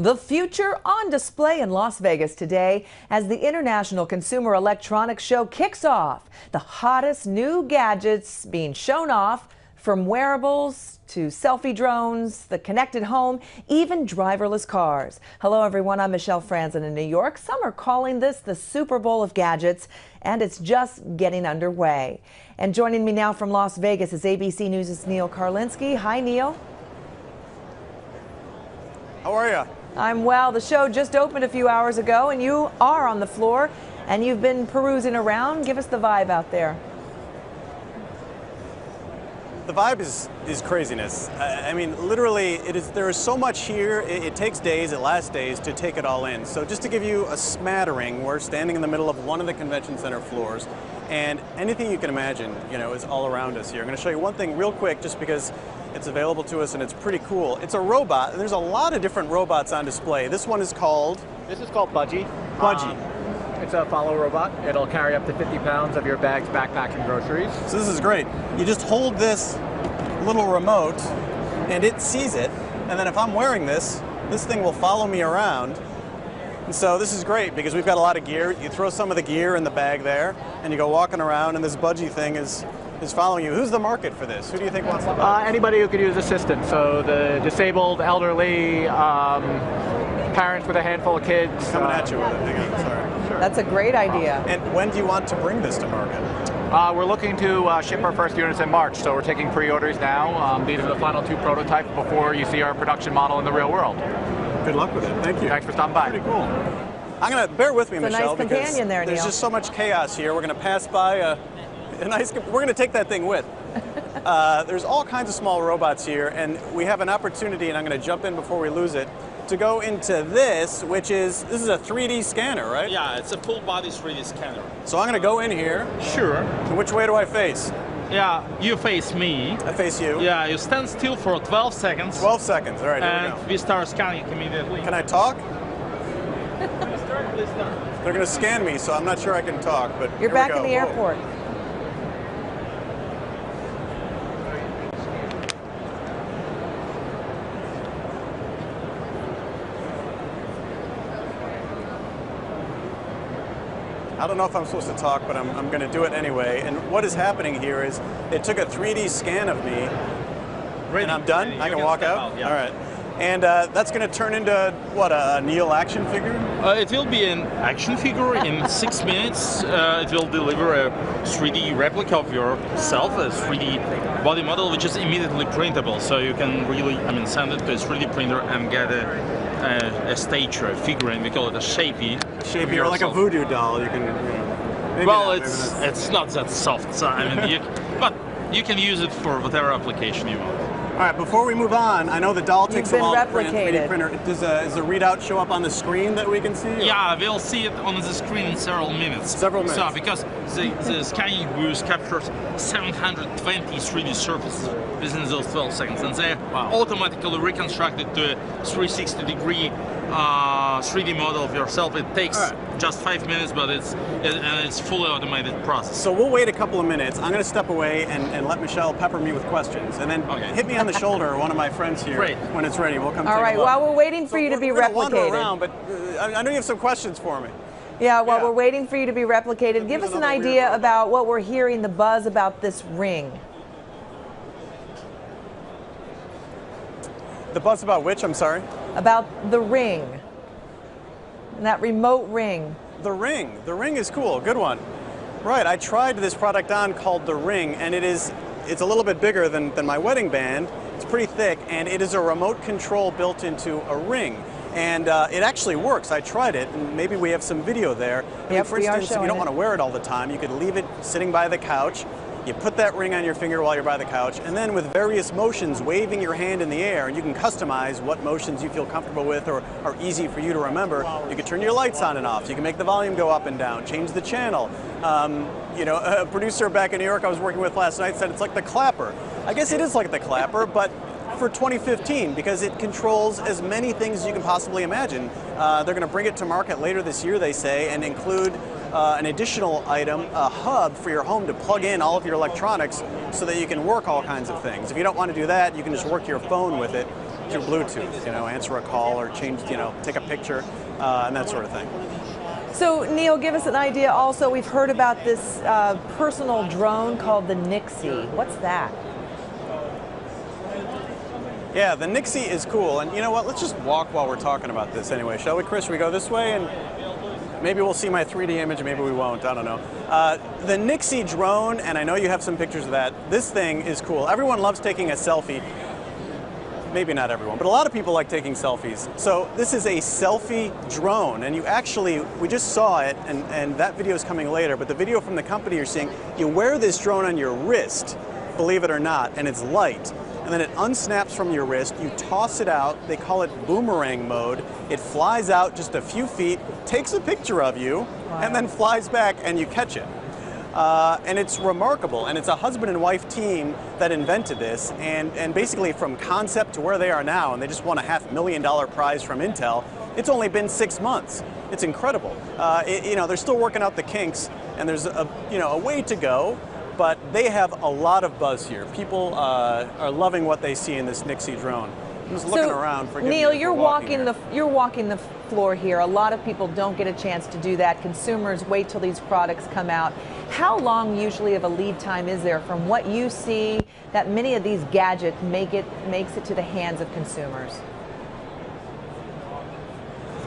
The future on display in Las Vegas today as the International Consumer Electronics Show kicks off. The hottest new gadgets being shown off from wearables to selfie drones, the connected home, even driverless cars. Hello, everyone. I'm Michelle Franzen in New York. Some are calling this the Super Bowl of gadgets, and it's just getting underway. And joining me now from Las Vegas is ABC News' Neil Karlinsky. Hi, Neil. How are you? I'm well. The show just opened a few hours ago, and you are on the floor, and you've been perusing around. Give us the vibe out there. The vibe is is craziness. I, I mean, literally, it is. There is so much here. It, it, takes days. It lasts days to take it all in. So, just to give you a smattering, we're standing in the middle of one of the convention center floors, and anything you can imagine, you know, is all around us here. I'm going to show you one thing real quick, just because it's available to us and it's pretty cool. It's a robot, and there's a lot of different robots on display. This one is called. This is called Budgee. Budgee. Um, it's a follow robot. It'll carry up to 50 pounds of your bags, backpack, and groceries. So this is great. You just hold this little remote and it sees it. And then if I'm wearing this, this thing will follow me around. And so this is great because we've got a lot of gear. You throw some of the gear in the bag there and you go walking around and this budgee thing is is following you. Who's the market for this? Who do you think wants to buy? Uh, anybody who could use assistance. So the disabled, elderly, um, parents with a handful of kids. Coming uh, at you with it. Hang on, sorry. Sure. That's a great idea. And when do you want to bring this to market? Uh, we're looking to uh, ship our first units in March, so we're taking pre-orders now. Um, these are the final two prototypes before you see our production model in the real world. Good luck with it. Thank you. Thanks for stopping by. Pretty cool. I'm gonna bear with me, it's Michelle, a nice because there, there's Neil. just so much chaos here. We're gonna pass by a, a nice. We're gonna take that thing with. uh, there's all kinds of small robots here, and we have an opportunity, and I'm gonna jump in before we lose it to go into this, which is, this is a 3D scanner, right? Yeah, it's a full body 3D scanner. So I'm going to go in here. Sure. And which way do I face? Yeah, you face me. I face you. Yeah, you stand still for 12 seconds. 12 seconds, all right, and we, we, start scanning immediately. Can I talk? start, please start. They're going to scan me, so I'm not sure I can talk, but You're back in the Whoa. I don't know if I'm supposed to talk, but I'm, I'm going to do it anyway. And what is happening here is they took a 3D scan of me, Ready. and I'm done. Ready. I can can walk out. out, yeah. All right. And uh, that's going to turn into what a Neil action figure. Uh, it will be an action figure in six minutes. Uh, it will deliver a 3D replica of yourself, a 3D body model, which is immediately printable. So you can really, I mean, send it to a 3D printer and get a, a, a statue, a figurine. We call it a shapey. Shape here like a voodoo doll. You can. You know, well, not, it's not. it's not that soft. So, I mean, you, but you can use it for whatever application you want. All right, before we move on, I know the doll takes been a while to print. replicated. 3D printer. Does, a, does the readout show up on the screen that we can see? or- Yeah, we'll see it on the screen in several minutes. Several minutes. So, because the, the scanning booth captures 720 3D surfaces within those 12 seconds, and they Wow. automatically reconstructed to a 360 degree uh, 3D model of yourself. It takes All right. just five minutes, but it's it, and it's fully automated process. So we'll wait a couple of minutes. I'm going to step away and, and let Michelle pepper me with questions, and then Okay. hit me on the shoulder, one of my friends here, Great. when it's ready. We'll come. All take a look. while we're waiting for So you to we're- be we're gonna wander replicated. around, but uh, I, I know you have some questions for me. Yeah, while Yeah. we're waiting for you to be replicated, give us an idea about what we're hearing, the buzz about this ring. The buzz about which? I'm sorry. About the ring. And that remote ring. The Ring. The Ring is cool. Good one. Right. I tried this product on called the Ring, and it is it's a little bit bigger than, than my wedding band. It's pretty thick, and it is a remote control built into a ring. And uh, it actually works. I tried it, and maybe we have some video there. I mean, for we are instance, if you don't it. want to wear it all the time, you could leave it sitting by the couch. You put that ring on your finger while you're by the couch, and then with various motions, waving your hand in the air, and you can customize what motions you feel comfortable with or are easy for you to remember. You can turn your lights on and off. You can make the volume go up and down, change the channel. Um, you know, a producer back in New York I was working with last night said it's like the clapper. I guess it is like the clapper, but for 2015 because it controls as many things as you can possibly imagine. Uh, they're going to bring it to market later this year, they say, and include uh, an additional item, a hub for your home to plug in all of your electronics so that you can work all kinds of things. If you don't want to do that, you can just work your phone with it. through Bluetooth. You know, answer a call or change, you know, take a picture uh, and that sort of thing. So, Neil, give us an idea also. We've heard about this uh, personal drone called the Nixie. What's that? Yeah, the Nixie is cool. And you know what? Let's just walk while we're talking about this anyway, shall we, Chris? We go this way and maybe we'll see my 3D image, maybe we won't. I don't know. Uh, the Nixie drone, and I know you have some pictures of that. This thing is cool. Everyone loves taking a selfie. Maybe not everyone, but a lot of people like taking selfies. So this is a selfie drone, and you actually, we just saw it, and, and that video is coming later, but the video from the company you're seeing, you wear this drone on your wrist, believe it or not, and it's light and then it unsnaps from your wrist. You toss it out. They call it boomerang mode. It flies out just a few feet, takes a picture of you, wow. and then flies back, and you catch it. Uh, and it's remarkable. And it's a husband and wife team that invented this. And, and basically, from concept to where they are now, and they just won a half million dollar prize from Intel, it's only been six months. It's incredible. Uh, it, you know, they're still working out the kinks, and there's a, you know, a way to go but they have a lot of buzz here. People uh, are loving what they see in this Nixie drone. I'm just looking so, around. Neil, you're walking, walking the you're walking the floor here. A lot of people don't get a chance to do that. Consumers wait till these products come out. How long usually of a lead time is there from what you see that many of these gadgets make it makes it to the hands of consumers?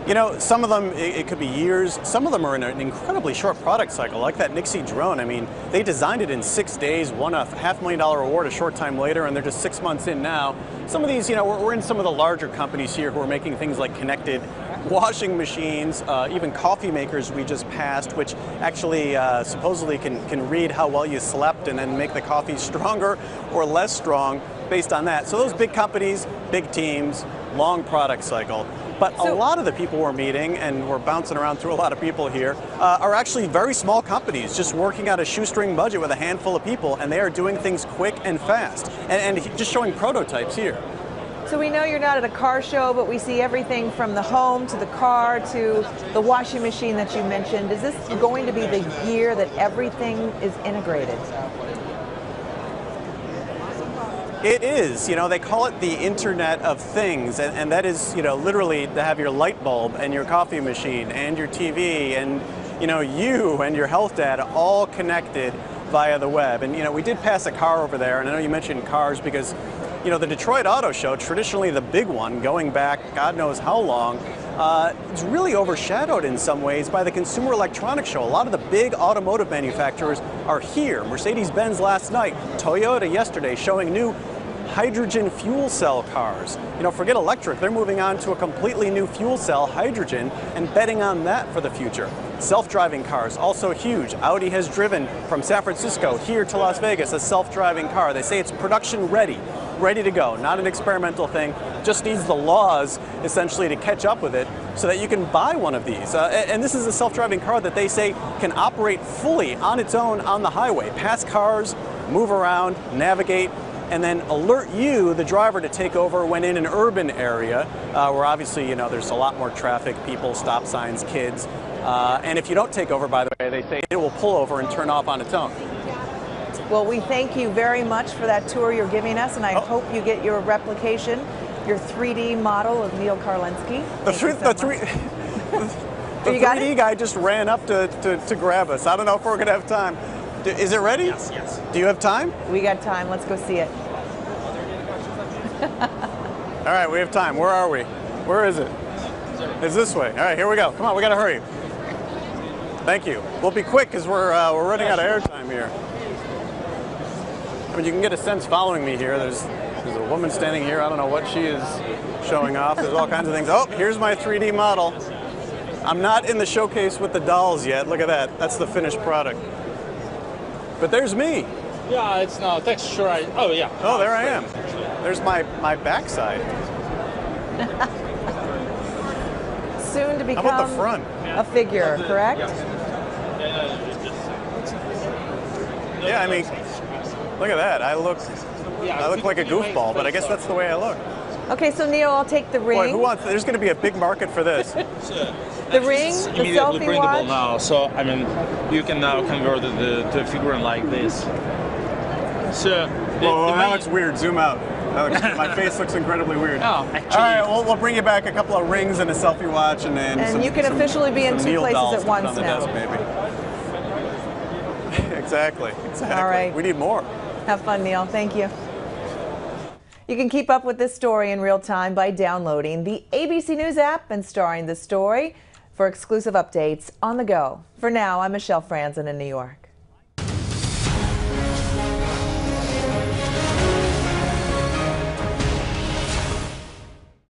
You know, some of them, it, could be years. Some of them are in an incredibly short product cycle, like that Nixie drone. I mean, they designed it in six days, won a half million dollar award a short time later, and they're just six months in now. Some of these, you know, we're, we're in some of the larger companies here who are making things like connected washing machines, uh, even coffee makers we just passed, which actually uh, supposedly can, can read how well you slept and then make the coffee stronger or less strong based on that. So those big companies, big teams, long product cycle. But so, a lot of the people we're meeting, and we're bouncing around through a lot of people here, uh, are actually very small companies, just working out a shoestring budget with a handful of people, and they are doing things quick and fast, and, and just showing prototypes here. So we know you're not at a car show, but we see everything from the home to the car to the washing machine that you mentioned. Is this going to be the year that everything is integrated? It is. You know, they call it the Internet of Things, and, and, that is, you know, literally to have your light bulb and your coffee machine and your TV and, you know, you and your health data all connected via the web. And, you know, we did pass a car over there, and I know you mentioned cars because, you know, the Detroit Auto Show, traditionally the big one, going back God knows how long, uh, it's really overshadowed in some ways by the Consumer Electronics Show. A lot of the big automotive manufacturers are here. Mercedes-Benz last night, Toyota yesterday, showing new hydrogen fuel cell cars. You know, forget electric, they're moving on to a completely new fuel cell, hydrogen, and betting on that for the future. Self-driving cars, also huge. Audi has driven from San Francisco here to Las Vegas a self-driving car. They say it's production ready, ready to go, not an experimental thing, just needs the laws essentially to catch up with it so that you can buy one of these. Uh, and this is a self-driving car that they say can operate fully on its own on the highway, pass cars, move around, navigate, and then alert you, the driver, to take over when in an urban area uh, where obviously, you know, there's a lot more traffic, people, stop signs, kids. Uh, and if you don't take over, by the way, they say it will pull over and turn off on its own. Well, we thank you very much for that tour you're giving us, and I oh. hope you get your replication, your 3D model of Neil Karlinsky. The, so the three. the 3D guy just ran up to, to, to grab us. I don't know if we're going to have time. Is it ready? Yes, yes. Do you have time? We got time. Let's go see it. All right, we have time. Where are we? Where is it? It's this way. All right, here we go. Come on, we got to hurry. Thank you. We'll be quick because we're, uh, we're running out of airtime here. I mean, you can get a sense following me here. There's, there's a woman standing here. I don't know what she is showing off. There's all kinds of things. Oh, here's my 3D model. I'm not in the showcase with the dolls yet. Look at that. That's the finished product. But there's me. Yeah, it's no texture. Oh yeah. Oh, there I am. There's my my backside. Soon to become How about the front? a figure, correct? Yeah, I mean, look at that. I look, I look like a goofball, but I guess that's the way I look. Okay, so Neil, I'll take the ring. Boy, who wants? There's going to be a big market for this. the ring, the immediately selfie printable watch. now. So I mean, you can now convert it to a figurine like this. So the, Whoa, the that looks weird. Zoom out. Oh, my face looks incredibly weird. Oh, All right, we'll, we'll bring you back a couple of rings and a selfie watch, and then. And some- you can some- officially be in two Neil places at once on the now. Desk, maybe. exactly. Exactly. All right. We need more. Have fun, Neil. Thank you. You can keep up with this story in real time by downloading the ABC News app and starring the story for exclusive updates on the go. For now, I'm Michelle Franzen in New York.